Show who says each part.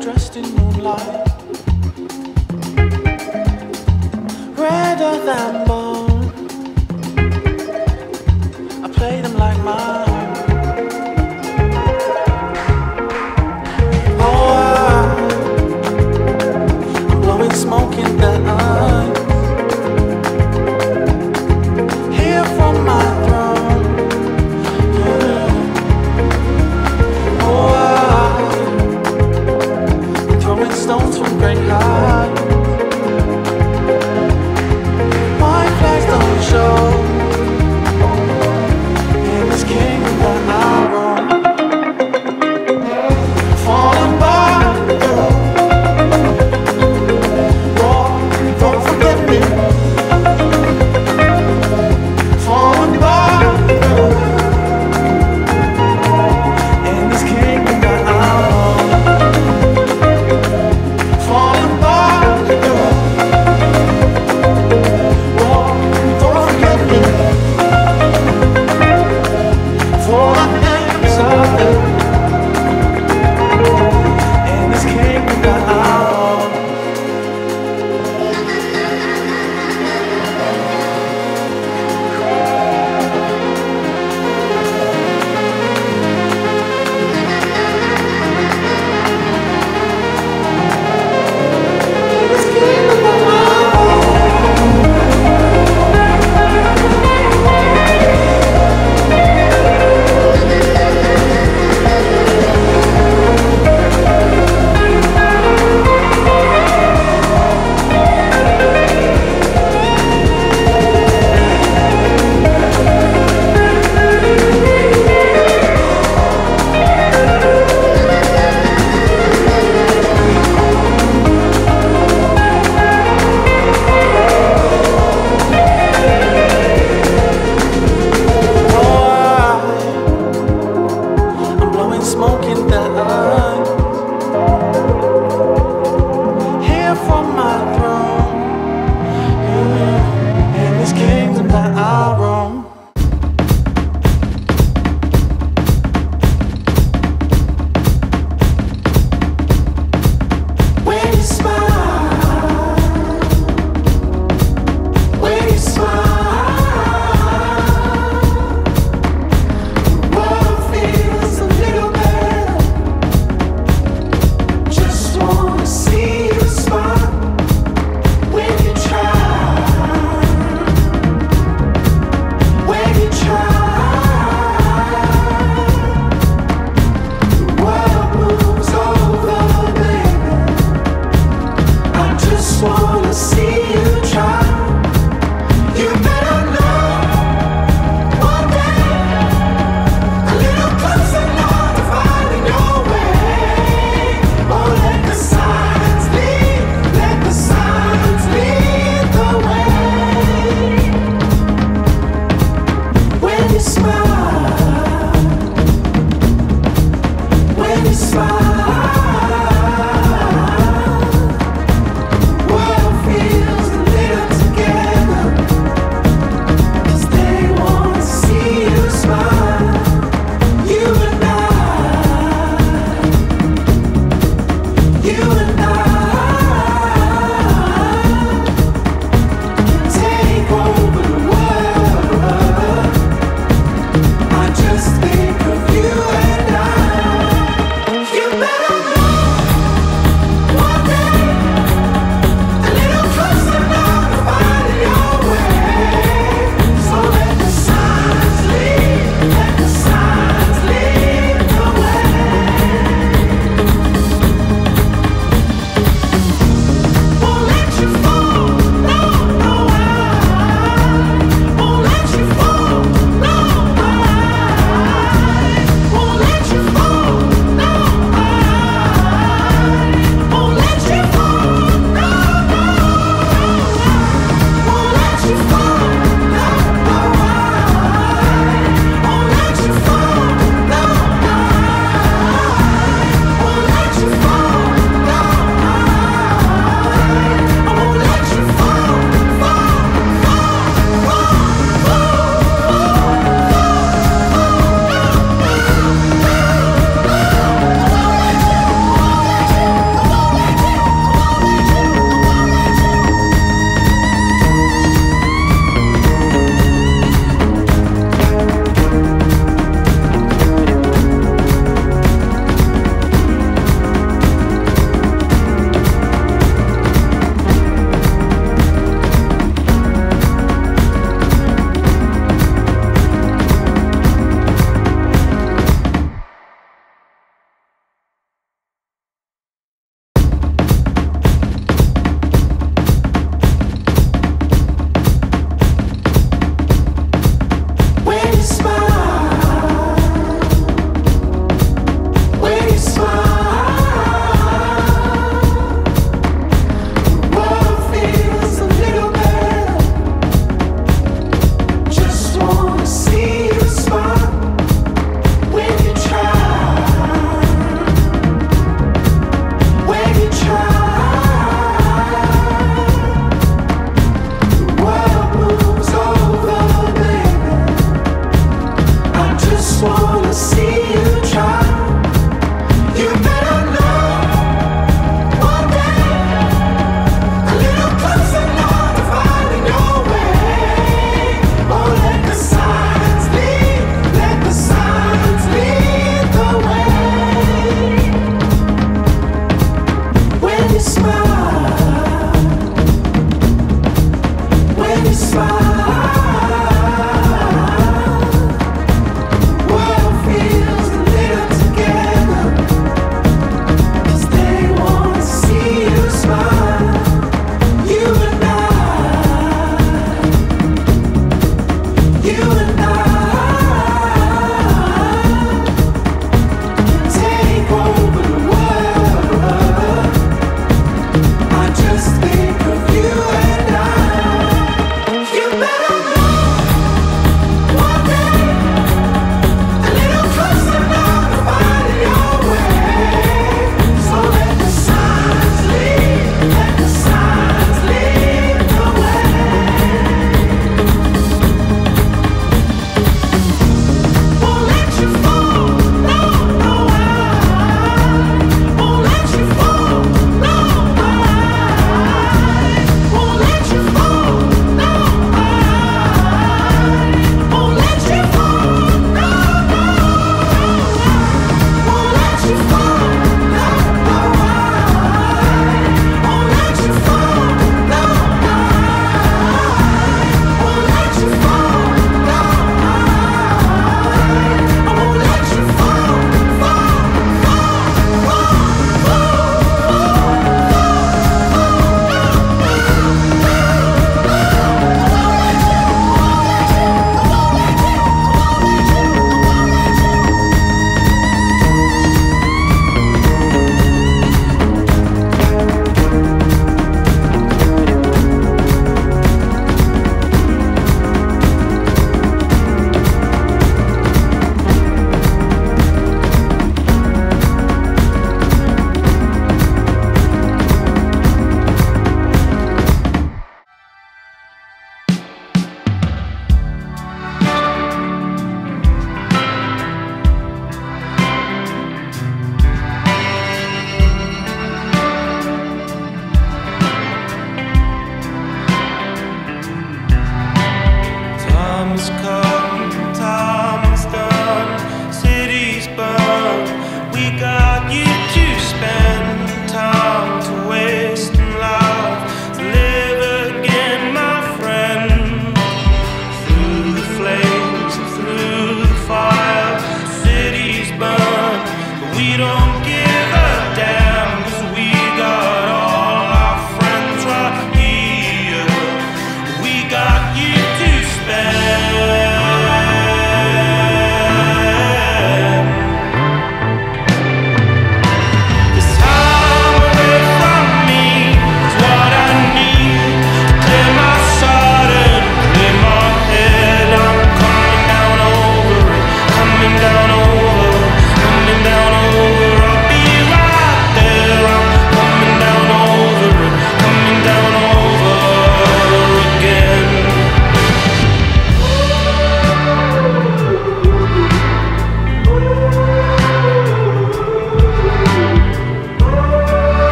Speaker 1: dressed in moonlight, redder than mine. From great heights. that I